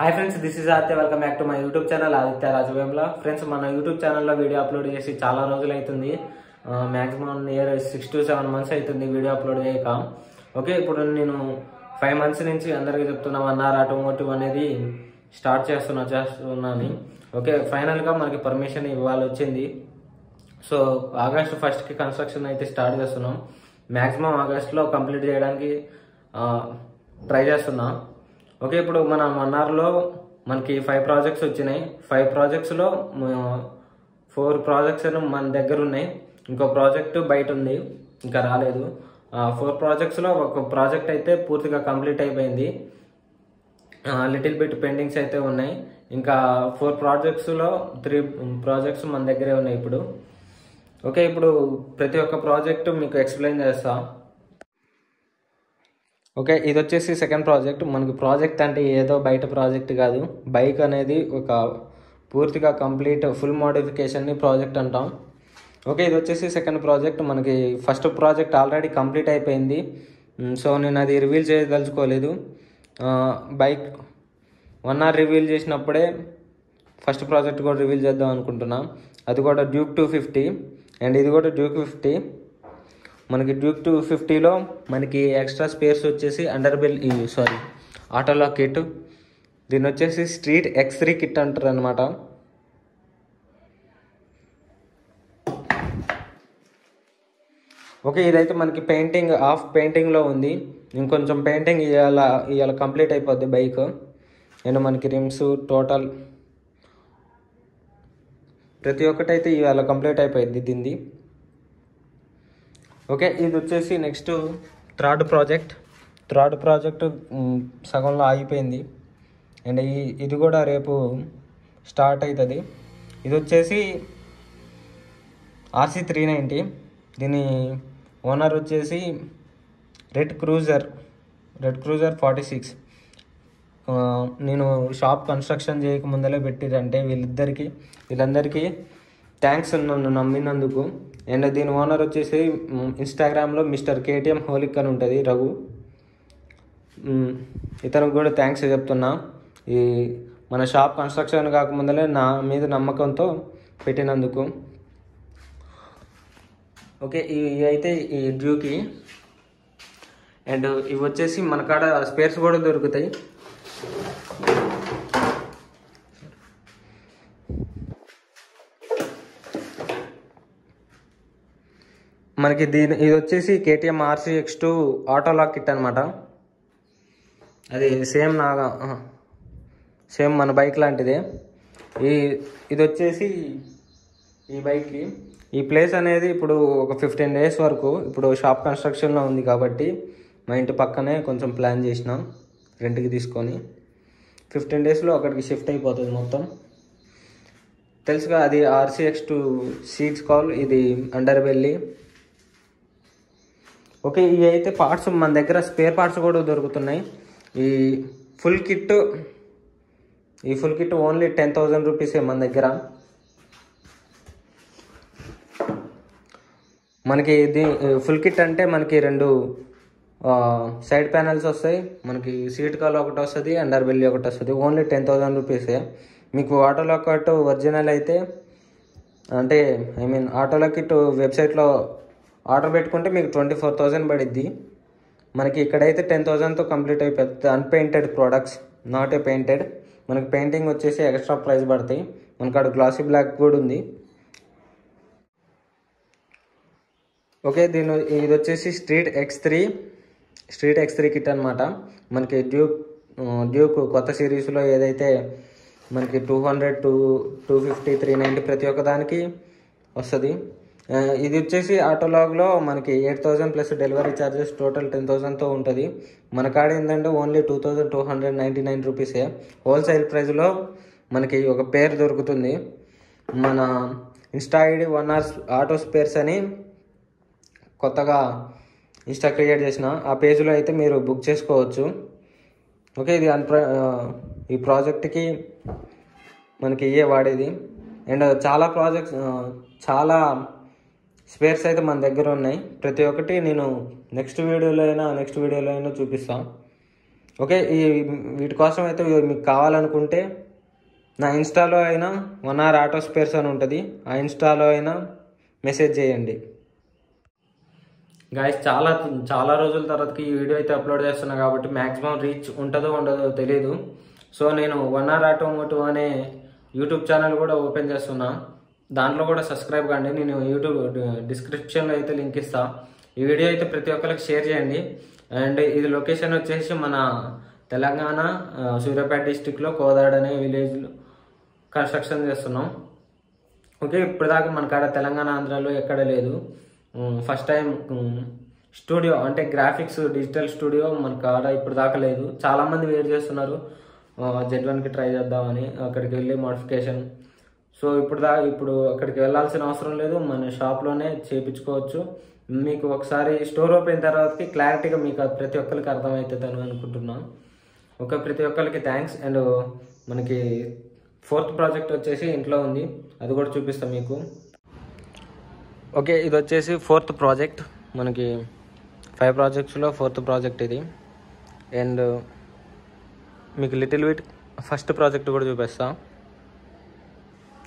Hi friends this is Aditya welcome back to my YouTube channel Aditya Rajavemla friends మన YouTube ఛానల్లో video upload చేసి చాలా రోజులు అవుతుంది maximum near six to seven months అవుతుంది video upload చేయక. Okay ఇప్పుడు నేను ఫైవ్ మంత్స్ నుంచి అందరికీ చెప్తున్నా వన్ అవర్ ఆటోమోటివ్ అనేది స్టార్ట్ చేస్తున్నా చేస్తున్నాను. ఓకే ఫైనల్గా మనకి పర్మిషన్ ఇవ్వాలి వచ్చింది. సో ఆగస్ట్ ఫస్ట్కి కన్స్ట్రక్షన్ అయితే స్టార్ట్ చేస్తున్నాం. మ్యాక్సిమం ఆగస్ట్లో కంప్లీట్ చేయడానికి ట్రై చేస్తున్నాం. ఓకే ఇప్పుడు మన మన్నార్లో మనకి ఫైవ్ ప్రాజెక్ట్స్ వచ్చినాయి. ఫైవ్ ప్రాజెక్ట్స్లో ఫోర్ ప్రాజెక్ట్స్ మన దగ్గర ఉన్నాయి. ఇంకో ప్రాజెక్టు బయట ఉంది. ఇంకా రాలేదు. ఫోర్ ప్రాజెక్ట్స్లో ఒక ప్రాజెక్ట్ అయితే పూర్తిగా కంప్లీట్ అయిపోయింది. లిటిల్ బిట్ పెండింగ్స్ అయితే ఉన్నాయి. ఇంకా ఫోర్ ప్రాజెక్ట్స్లో త్రీ ప్రాజెక్ట్స్ మన దగ్గరే ఉన్నాయి ఇప్పుడు. ఓకే ఇప్పుడు ప్రతి ఒక్క ప్రాజెక్టు మీకు ఎక్స్ప్లెయిన్ చేస్తాను ఓకే ఇది వచ్చేసి సెకండ్ ప్రాజెక్ట్ మనకి ప్రాజెక్ట్ అంటే ఏదో బయట ప్రాజెక్ట్ కాదు. బైక్ అనేది ఒక పూర్తిగా కంప్లీట్ ఫుల్ మోడిఫికేషన్ని ప్రాజెక్ట్ అంటాం. ఓకే ఇది వచ్చేసి సెకండ్ ప్రాజెక్ట్ మనకి ఫస్ట్ ప్రాజెక్ట్ ఆల్రెడీ కంప్లీట్ అయిపోయింది. సో నేను అది రివీల్ చేయదలుచుకోలేదు. బైక్ వన్ అవర్ రివీల్ చేసినప్పుడే ఫస్ట్ ప్రాజెక్ట్ కూడా రివీల్ చేద్దాం అనుకుంటున్నాను అది కూడా డ్యూక్ టూ ఫిఫ్టీ అండ్ ఇది కూడా డ్యూక్ ఫిఫ్టీ మనకి డ్యూక్ టూ ఫిఫ్టీలో మనకి ఎక్స్ట్రా స్పేర్స్ వచ్చేసి అండర్ బెల్ సారీ ఆటోలో కిట్ దీని వచ్చేసి స్ట్రీట్ ఎక్స్ త్రీ కిట్ అంటారు అనమాట ఓకే ఇదైతే మనకి పెయింటింగ్ ఆఫ్ పెయింటింగ్లో ఉంది. ఇంకొంచెం పెయింటింగ్ ఇవాళ ఇవాళ కంప్లీట్ అయిపోద్ది బైక్ అండ్ మనకి రిమ్స్ టోటల్ ప్రతి ఒక్కటైతే ఇవాళ కంప్లీట్ అయిపోయింది దీన్ని. ఓకే ఇది వచ్చేసి next third project. Third project సగంలో ఆగిపోయింది. అండ్ ఈ ఇది కూడా రేపు స్టార్ట్ అవుతుంది ఇది వచ్చేసి ఆర్సీ త్రీ నైంటీ. దీని ఓనర్ వచ్చేసి red cruiser red cruiser forty six. నేను షాప్ కన్స్ట్రక్షన్ చేయక ముందలే పెట్టిరంటే వీళ్ళిద్దరికి వీళ్ళందరికీ థ్యాంక్స్ నన్ను నమ్మినందుకు. అండ్ దీని ఓనర్ వచ్చేసి ఇన్స్టాగ్రామ్లో మిస్టర్ కేటీఎం హోలిక్ అని ఉంటుంది రఘు. ఇతనికి కూడా థ్యాంక్స్ చెప్తున్నా. ఈ మన షాప్ కన్స్ట్రక్షన్ కాకముందలే నా మీద నమ్మకంతో పెట్టినందుకు. ఓకే ఇవి అయితే ఈ డ్యూకి అండ్ ఇవి వచ్చేసి మన కాడ స్పేర్స్ కూడా దొరుకుతాయి. మనకి దీని ఇది వచ్చేసి కేటీఎం ఆర్సీ ఎక్స్ టూ ఆటోలాక్ కిట్ అనమాట అది సేమ్ నాగా సేమ్ మన బైక్ లాంటిదే. ఈ ఇది వచ్చేసి ఈ బైక్కి. ఈ ప్లేస్ అనేది ఇప్పుడు ఒక ఫిఫ్టీన్ డేస్ వరకు ఇప్పుడు షాప్ కన్స్ట్రక్షన్లో ఉంది కాబట్టి మా ఇంటి పక్కనే కొంచెం ప్లాన్ చేసినాం రెంట్కి తీసుకొని. ఫిఫ్టీన్ డేస్లో అక్కడికి షిఫ్ట్ అయిపోతుంది మొత్తం. తెలుసుగా అది ఆర్సీఎక్స్ టూ సీట్స్ కాల్ ఇది అండర్ వెళ్ళి ఓకే ఇవి అయితే పార్ట్స్ మన దగ్గర స్పేర్ పార్ట్స్ కూడా దొరుకుతున్నాయి. ఈ ఫుల్ కిట్ ఈ full kit only ten thousand రూపీసే మన దగ్గర. మనకి ఇది ఫుల్ కిట్ అంటే మనకి రెండు సైడ్ ప్యానల్స్ వస్తాయి. మనకి సీట్ కాల్ ఒకటి వస్తుంది అండర్ బెల్లి ఒకటి వస్తుంది. ఓన్లీ టెన్ థౌజండ్ రూపీసే మీకు ఆటోలో కట్ ఒరిజినల్ అయితే అంటే ఐ మీన్ ఆటోలో కిట్ వెబ్సైట్లో ఆర్డర్ పెట్టుకుంటే మీకు ట్వంటీ ఫోర్ థౌజండ్ పడిద్ది. మనకి ఇక్కడైతే టెన్ థౌజండ్తో కంప్లీట్ అయిపోతుంది unpainted products not a painted మనకి పెయింటింగ్ వచ్చేసి ఎక్స్ట్రా ప్రైస్ పడతాయి. మనకు అక్కడ గ్లాసీ బ్లాక్ కూడా ఉంది. ఓకే దీని ఇది వచ్చేసి street X three street X three kit అనమాట మనకి డ్యూక్ డ్యూక్ కొత్త సిరీస్లో ఏదైతే మనకి two hundred two two fifty three ninety ప్రతి ఒక్క దానికి వస్తుంది. ఇది వచ్చేసి ఆటోలాగ్లో మనకి eight thousand plus delivery charges total ten థౌజండ్తో ఉంటుంది. మన కాడ ఏంటంటే only two thousand two hundred ninety nine రూపీసే. హోల్సేల్ ప్రైస్లో మనకి ఒక పేరు దొరుకుతుంది. మన Insta ID one hours auto spares అని కొత్తగా ఇన్స్టా క్రియేట్ చేసిన. ఆ పేజ్లో అయితే మీరు బుక్ చేసుకోవచ్చు. ఓకే ఇది అన్ప్ర ఈ ప్రాజెక్ట్కి మనకి ఇయే వాడేది? అండ్ చాలా ప్రాజెక్ట్స్ చాలా స్పేర్స్ అయితే మన దగ్గర ఉన్నాయి. ప్రతి ఒక్కటి నేను నెక్స్ట్ వీడియోలో అయినా నెక్స్ట్ వీడియోలో అయినా చూపిస్తాను ఓకే ఈ వీటి కోసం అయితే మీకు కావాలనుకుంటే నా ఇన్స్టాలో అయినా వన్ ఆర్ ఆటో స్పేర్స్ అని ఉంటుంది. ఆ ఇన్స్టాలో అయినా మెసేజ్ చేయండి. గాయస్ చాలా చాలా రోజుల తర్వాతకి ఈ వీడియో అయితే అప్లోడ్ చేస్తున్నా కాబట్టి మ్యాక్సిమం రీచ్ ఉంటుందో ఉండదో తెలియదు సో నేను వన్ ఆర్ ఆటోమోటివ్ అనే యూట్యూబ్ ఛానల్ కూడా ఓపెన్ చేస్తున్నా. దాంట్లో కూడా సబ్స్క్రైబ్ కండి. నేను యూట్యూబ్ డిస్క్రిప్షన్లో అయితే లింక్ ఇస్తా. ఈ వీడియో అయితే ప్రతి ఒక్కరికి షేర్ చేయండి. అండ్ ఇది లొకేషన్ వచ్చేసి మన తెలంగాణ సూర్యాపేట డిస్టిక్లో కోదాడ్ అనే విలేజ్లో కన్స్ట్రక్షన్ చేస్తున్నాం. ఓకే ఇప్పుడు దాకా మన కాడ తెలంగాణ ఆంధ్రాలో ఎక్కడ లేదు. ఫస్ట్ టైం స్టూడియో అంటే గ్రాఫిక్స్ డిజిటల్ స్టూడియో మన కాడ ఇప్పుడు దాకా లేదు. చాలామంది వెయిట్ చేస్తున్నారు. జెడ్ వన్కి ట్రై చేద్దామని. అక్కడికి వెళ్ళి మోడిఫికేషన్ సో ఇప్పుడు దా ఇప్పుడు అక్కడికి వెళ్ళాల్సిన అవసరం లేదు. మన షాప్లోనే చేయించుకోవచ్చు మీకు ఒకసారి స్టోర్ ఓపెన్ తర్వాతకి క్లారిటీగా మీకు అది ప్రతి ఒక్కరికి అర్థమవుతుందని అనుకుంటున్నాను. ఒక ప్రతి ఒక్కరికి థ్యాంక్స్ అండ్ మనకి ఫోర్త్ ప్రాజెక్ట్ వచ్చేసి ఇంట్లో ఉంది. అది కూడా చూపిస్తాం మీకు. ఓకే ఇది వచ్చేసి ఫోర్త్ ప్రాజెక్ట్ మనకి ఫైవ్ ప్రాజెక్ట్స్లో ఫోర్త్ ప్రాజెక్ట్ ఇది. అండ్ మీకు లిటిల్ విట్ ఫస్ట్ ప్రాజెక్ట్ కూడా చూపిస్తాను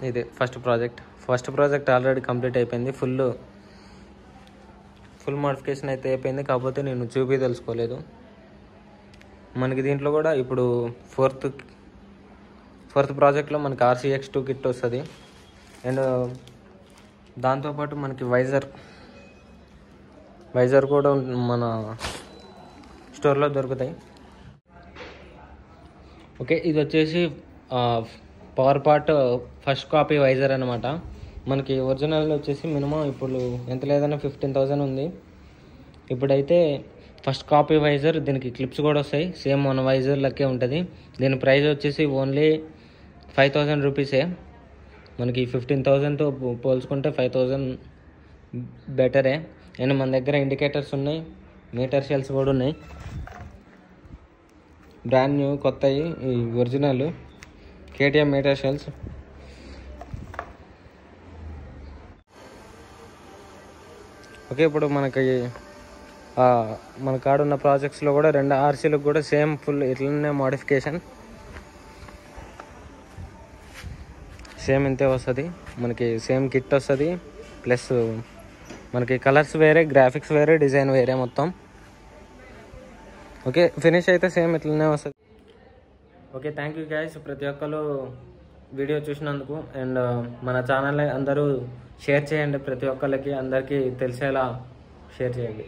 ఇది first project first project already complete అయిపోయింది. ఫుల్ ఫుల్ మోడిఫికేషన్ అయితే అయిపోయింది. కాకపోతే నేను చూపి తెలుసుకోలేదు. మనకి దీంట్లో కూడా ఇప్పుడు ఫోర్త్ ఫోర్త్ ప్రాజెక్ట్లో మనకి ఆర్సీఎక్స్ టూ కిట్ వస్తుంది. అండ్ దాంతోపాటు మనకి వైజర్ వైజర్ కూడా మన స్టోర్లో దొరుకుతాయి. ఓకే ఇది వచ్చేసి power part first copy visor అనమాట మనకి ఒరిజినల్ వచ్చేసి మినిమం ఇప్పుడు ఎంత లేదన్నా ఫిఫ్టీన్ థౌజండ్ ఉంది. ఇప్పుడైతే ఫస్ట్ కాపీ వైజర్ దీనికి క్లిప్స్ కూడా వస్తాయి. సేమ్ మన వైజర్ లెక్కే ఉంటుంది. దీని ప్రైస్ వచ్చేసి ఓన్లీ ఫైవ్ థౌజండ్ రూపీసే మనకి ఫిఫ్టీన్ థౌజండ్తో పోల్చుకుంటే ఫైవ్ థౌజండ్ బెటరే అండ్ మన దగ్గర ఇండికేటర్స్ ఉన్నాయి. మీటర్ షెల్స్ కూడా ఉన్నాయి. బ్రాండ్ న్యూ కొత్తవి ఈ original KTM meter shells. Okay ఇప్పుడు మనకి మన కాడ ఉన్న ప్రాజెక్ట్స్లో కూడా రెండు ఆర్సీలకు కూడా సేమ్ ఫుల్ ఇట్లనే మోడిఫికేషన్ సేమ్ ఇంతే వస్తుంది. మనకి సేమ్ కిట్ వస్తుంది. ప్లస్ మనకి కలర్స్ వేరే గ్రాఫిక్స్ వేరే డిజైన్ వేరే మొత్తం. ఓకే ఫినిష్ అయితే సేమ్ ఇట్లనే వస్తుంది. ఓకే థ్యాంక్ యూ గ్యాస్ ప్రతి ఒక్కరు వీడియో చూసినందుకు అండ్ uh, మన ఛానల్ అందరూ షేర్ చేయండి. ప్రతి ఒక్కరికి అందరికీ తెలిసేలా షేర్ చేయండి.